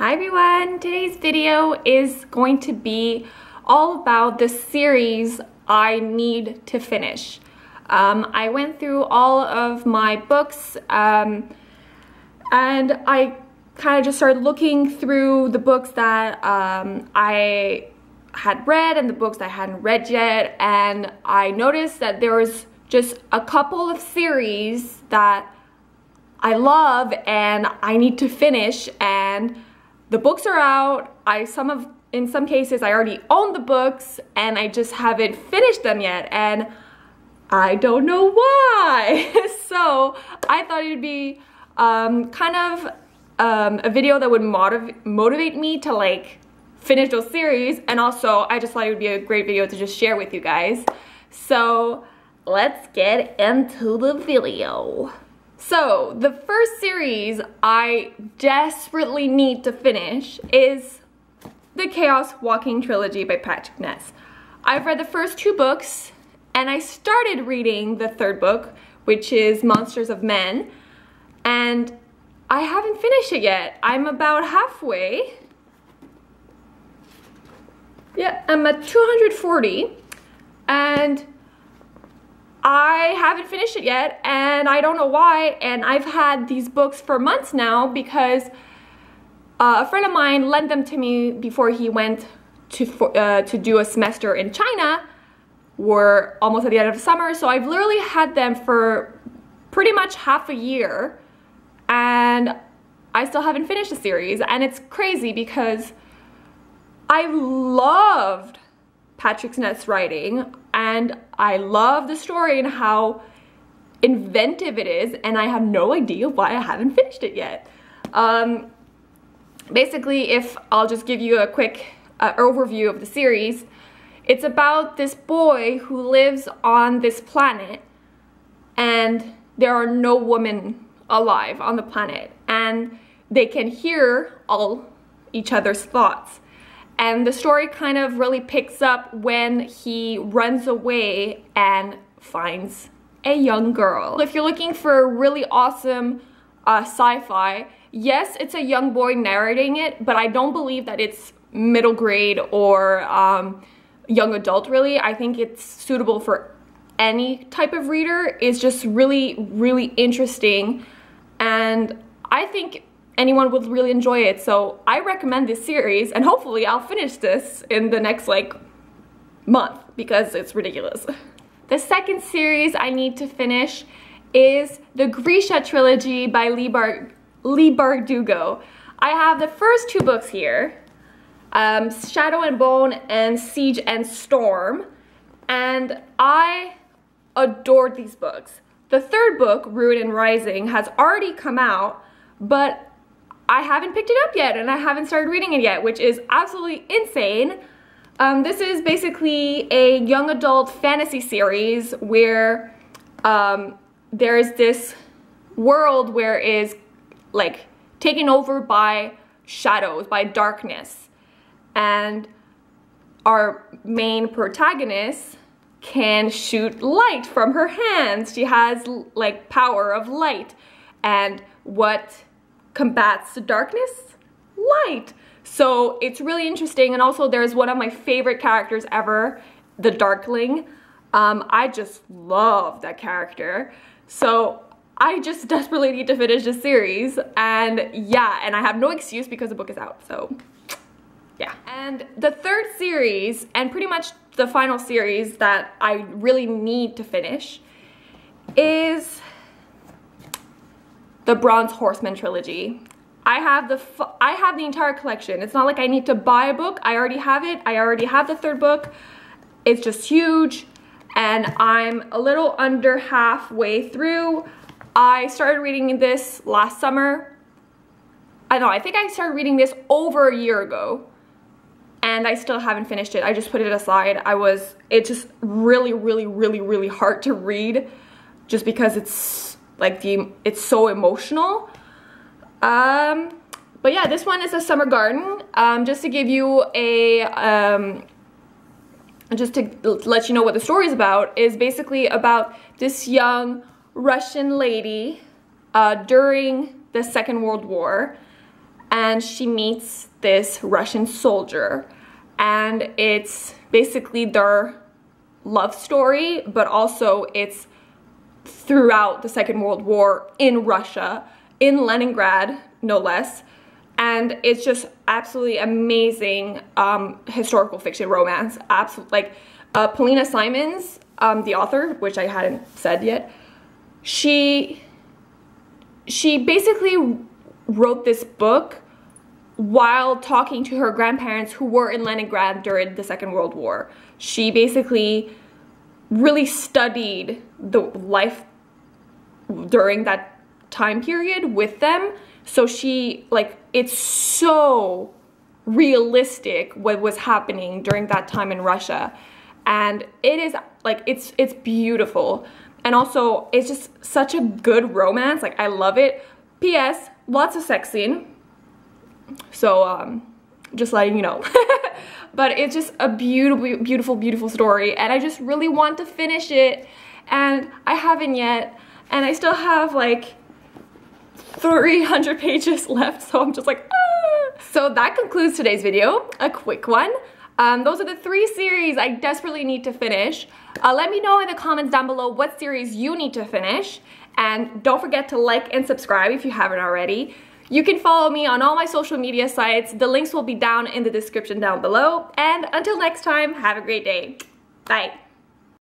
Hi everyone! Today's video is going to be all about the series I need to finish. Um, I went through all of my books um, and I kind of just started looking through the books that um, I had read and the books I hadn't read yet and I noticed that there was just a couple of series that I love and I need to finish and the books are out. I some of in some cases I already own the books and I just haven't finished them yet and I don't know why. so I thought it would be um, kind of um, a video that would motiv motivate me to like finish those series and also I just thought it would be a great video to just share with you guys. So let's get into the video. So the first series I desperately need to finish is the Chaos Walking Trilogy by Patrick Ness. I've read the first two books and I started reading the third book, which is Monsters of Men, and I haven't finished it yet. I'm about halfway. Yeah, I'm at 240 and I haven't finished it yet and I don't know why and I've had these books for months now because uh, a friend of mine lent them to me before he went to, for, uh, to do a semester in China. We're almost at the end of summer so I've literally had them for pretty much half a year and I still haven't finished the series and it's crazy because I loved Patrick Ness writing and I love the story and how inventive it is and I have no idea why I haven't finished it yet. Um, basically, if I'll just give you a quick uh, overview of the series, it's about this boy who lives on this planet and there are no women alive on the planet and they can hear all each other's thoughts. And the story kind of really picks up when he runs away and finds a young girl. If you're looking for a really awesome uh, sci-fi, yes, it's a young boy narrating it, but I don't believe that it's middle grade or um, young adult really. I think it's suitable for any type of reader. It's just really, really interesting. And I think anyone would really enjoy it. So I recommend this series and hopefully I'll finish this in the next like month because it's ridiculous. The second series I need to finish is the Grisha trilogy by Leigh, Bar Leigh Bardugo. I have the first two books here, um, Shadow and Bone and Siege and Storm, and I adored these books. The third book, Ruin and Rising, has already come out, but I haven't picked it up yet and I haven't started reading it yet, which is absolutely insane. Um, this is basically a young adult fantasy series where um, there's this world where is like taken over by shadows, by darkness. And our main protagonist can shoot light from her hands. She has like power of light. And what combats the darkness? Light. So it's really interesting and also there's one of my favorite characters ever, the Darkling. Um, I just love that character. So I just desperately need to finish this series and yeah, and I have no excuse because the book is out, so yeah. And the third series, and pretty much the final series that I really need to finish, is the Bronze Horseman trilogy. I have the I have the entire collection. It's not like I need to buy a book. I already have it. I already have the third book. It's just huge and I'm a little under halfway through. I started reading this last summer. I know, I think I started reading this over a year ago and I still haven't finished it. I just put it aside. I was, it's just really, really, really, really hard to read just because it's like the it's so emotional. Um but yeah this one is a summer garden. Um just to give you a um just to let you know what the story is about is basically about this young Russian lady uh, during the Second World War and she meets this Russian soldier. And it's basically their love story but also it's throughout the Second World War in Russia, in Leningrad, no less. And it's just absolutely amazing um, historical fiction romance. Absolutely, like uh, Paullina Simons, um, the author, which I hadn't said yet, she she basically wrote this book while talking to her grandparents who were in Leningrad during the Second World War. She basically really studied the life during that time period with them. So she, like, it's so realistic what was happening during that time in Russia. And it is, like, it's, it's beautiful. And also, it's just such a good romance. Like, I love it. P.S. Lots of sex scene. So, um, just letting you know. but it's just a beautiful, beautiful, beautiful story. And I just really want to finish it. And I haven't yet. And I still have like 300 pages left. So I'm just like, ah. So that concludes today's video. A quick one. Um, those are the three series I desperately need to finish. Uh, let me know in the comments down below what series you need to finish. And don't forget to like and subscribe if you haven't already. You can follow me on all my social media sites. The links will be down in the description down below. And until next time, have a great day. Bye.